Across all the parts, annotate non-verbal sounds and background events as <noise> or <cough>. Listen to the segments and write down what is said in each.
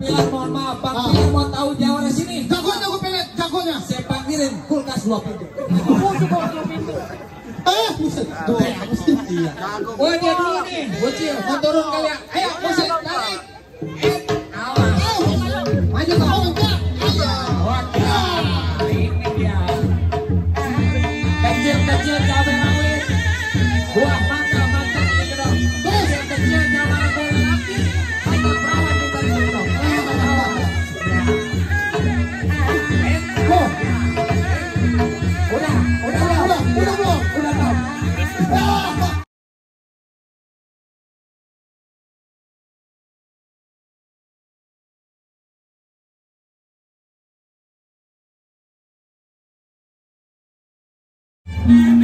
Pilar mohon maaf, Bang Ah. Pilar mau tahu jawara sini. Jagonya gue pengen, jagonya. Saya panggilin kulkas dua pintu. <laughs> Eh, buset. Tuh. Iya. Oh dia dulu nih, bocil, mau turun kali ya. Ayo, musik, Mm-hmm.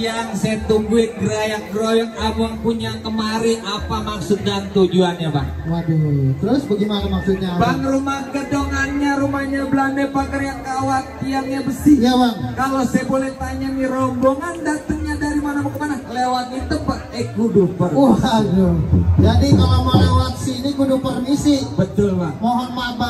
Siang saya tungguin gerayak geroyok abang punya kemari apa maksud dan tujuannya bang? waduh. Terus bagaimana maksudnya? Bang rumah gedongannya rumahnya Belanda pagar yang kawat tiangnya besi. Iya, Bang. Kalau saya boleh tanya nih rombongan datangnya dari mana mau ke mana? Lewat itu pak eh kudu per. Waduh. Jadi kalau mau lewat sini kudu permisi. Betul bang. Mohon maaf bang, saya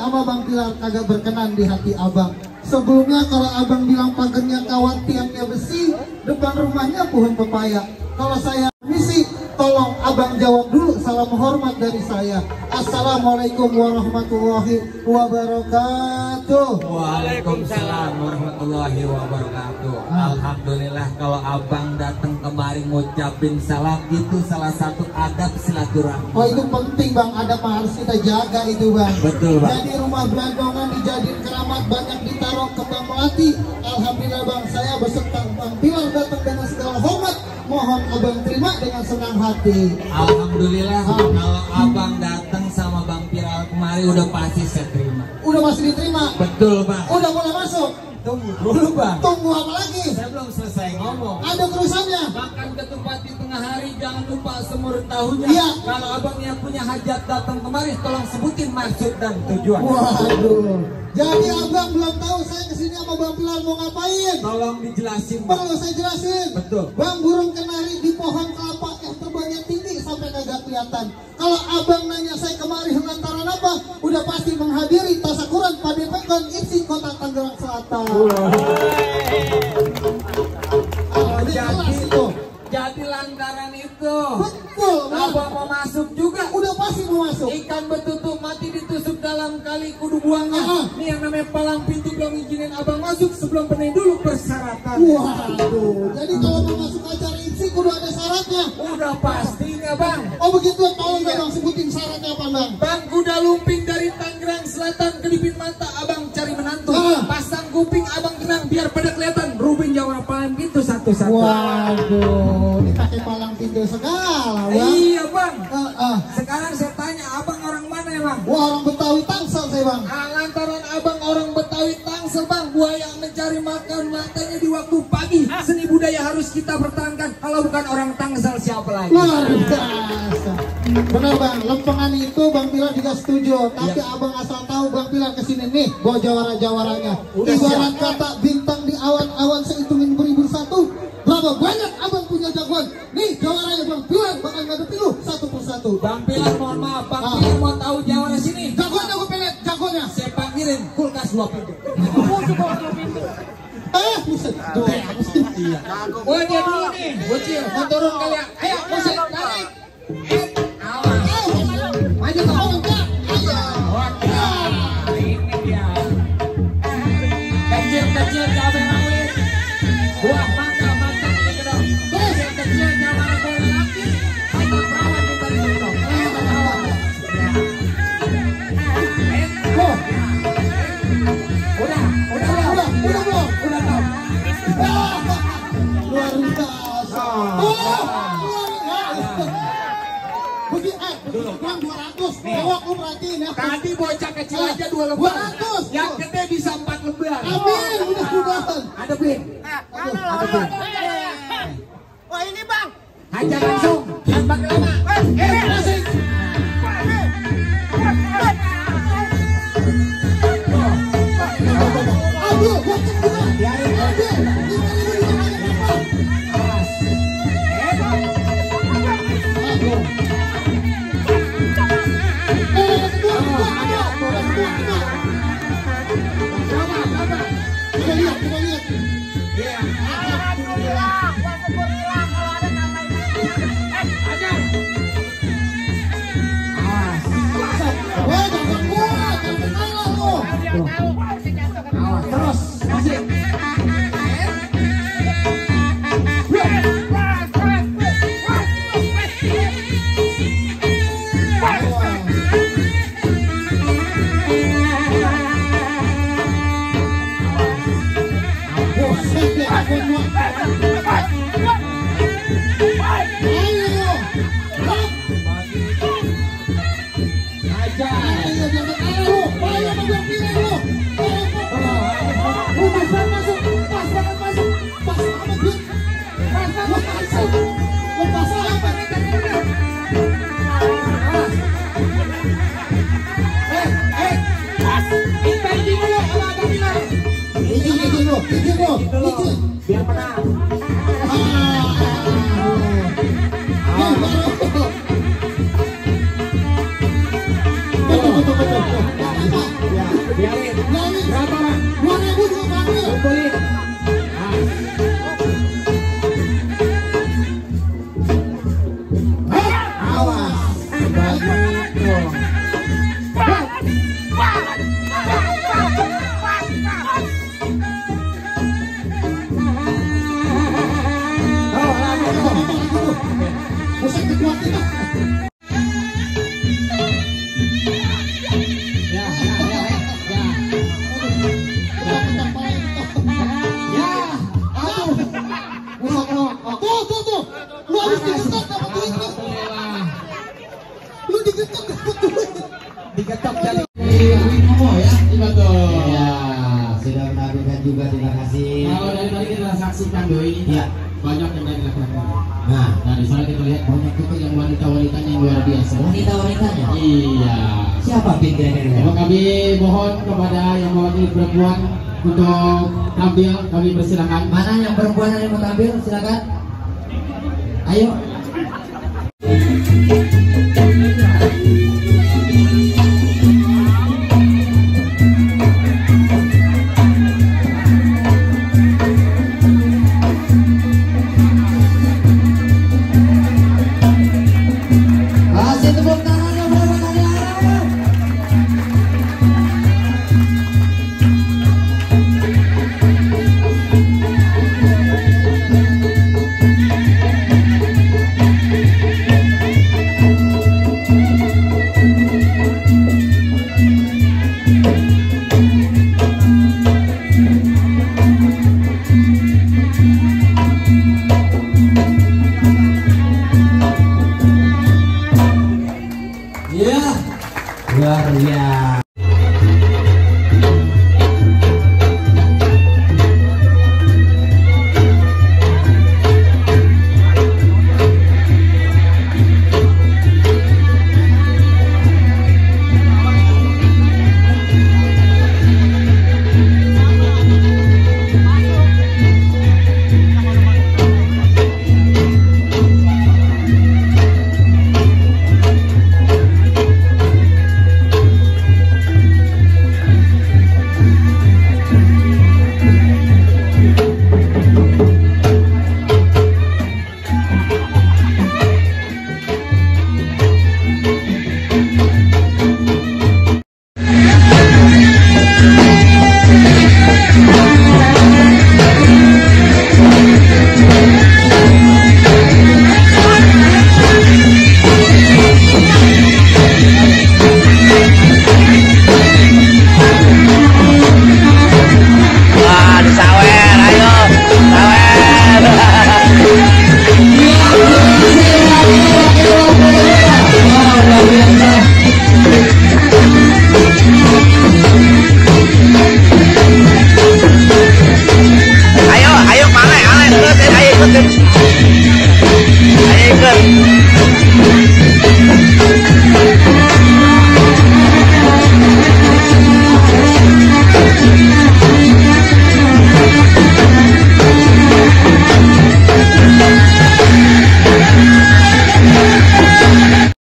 sama bang Pilar kagak berkenan di hati abang. Sebelumnya kalau abang bilang pagarnya kawat tiangnya besi, depan rumahnya pohon pepaya. Kalau saya misi, tolong abang jawab dulu salam hormat dari saya. Assalamualaikum warahmatullahi wabarakatuh. Waalaikumsalam warahmatullahi wabarakatuh. Ah. Alhamdulillah kalau abang datang kemari ngucapin salam itu salah satu adab silaturahmi. Oh itu penting bang, ada apa harus kita jaga itu bang. Betul, Bang. Jadi rumah belandongan dijadiin keramat banyak ditaruh kembang melati. Alhamdulillah bang, saya beserta bang Pilar datang dengan segala hormat. Mohon abang terima dengan senang hati. Alhamdulillah Ah. kalau abang datang sama bang Piral kemari udah pasti saya terima. Udah masih diterima. Betul bang. Udah boleh masuk. Tunggu dulu bang. Tunggu apa lagi? Saya belum selesai ngomong. Ada terusannya. Makan ketupat di tengah hari jangan lupa semur tahunya. Iya. Kalau abangnya punya hajat datang kemari tolong sebutin maksud dan tujuan. Waduh. Jadi abang belum tahu saya ke sini sama bang Pilar mau ngapain. Tolong dijelasin bang. Saya jelasin. Betul. Bang burung kenari di pohon kelapa yang terbangnya tinggi sampai kagak kelihatan. Kalau abang nanya saya kemari lantaran apa? Udah pasti menghadiri tasakuran Padepokan isi kota Tangerang Selatan. Ah, izinin abang masuk sebelum penuhi dulu persyaratan. Waduh, jadi kalau mau masuk acara IPSI kudu ada syaratnya. Udah pastinya bang. Oh begitu, tolong Iya. bang sebutin syaratnya apa bang? Bang kuda lumping dari Tangerang Selatan kedipin mata abang cari menantu. Ah. Pasang kuping abang tenang biar pada kelihatan. Rubin Jawa paling gitu satu-satu. Waduh, dipakai palang pintu segala bang. Iya bang. Ah, ah. Sekarang saya tanya abang ya bang? Wah orang Betawi Tangsel saya bang. Ah, lantaran abang orang Betawi Tangsel bang buaya mencari makan matanya di waktu pagi seni budaya harus kita pertahankan kalau bukan orang Tangsel siapa lagi Luar biasa. Benar bang, lempengan itu bang Pilar juga setuju. Tapi Iya. abang asal tahu bang Pilar ke sini nih, bawa jawara-jawaranya. Udah Ibarat siap. kata bintang di awan-awan sehitungin beribu satu. Berapa banyak abang punya jagoan? Nih jawaranya bang Pilar bakal ngadepin lu satu persatu. Bang Pilar mohon maaf Bang Ah. Pilar mau tahu jawara sini Jagoannya gue pengen, jagoannya. saya panggilin kulkas dua pintu Eh, buset. Tuh, mesti. Iya. oh dia dulu nih bocil mau turun kali ya ayo musik tarik eh awas maju kau Oke, ini dia. Kecil-kecil cabai rawit. Buah mangga, Begini, eh, bang 200. Ewak lu perhatiin ya. Tadi bocah kecil aja dua lembar. 200. Yang gede bisa empat lembar. kembar. Amin, mudah-mudahan. Ada bin. Aduh, Ada bin. Wah ini bang. Hajar langsung. Jangan pakai lama. Eh, Biar menang. Biarin. Berapa, juga terima kasih. Kalau dari tadi kita saksikan doi ini Ya. banyak yang dari laki-laki. Nah, Nah di sana kita lihat banyak juga yang wanita-wanitanya yang luar biasa. wanita-wanitanya. Iya. Siapa kira-kira? Maka kami mohon kepada yang mewakili perempuan untuk tampil kami persilakan. Mana yang perempuan yang mau tampil? Silakan. Ayo. Amen.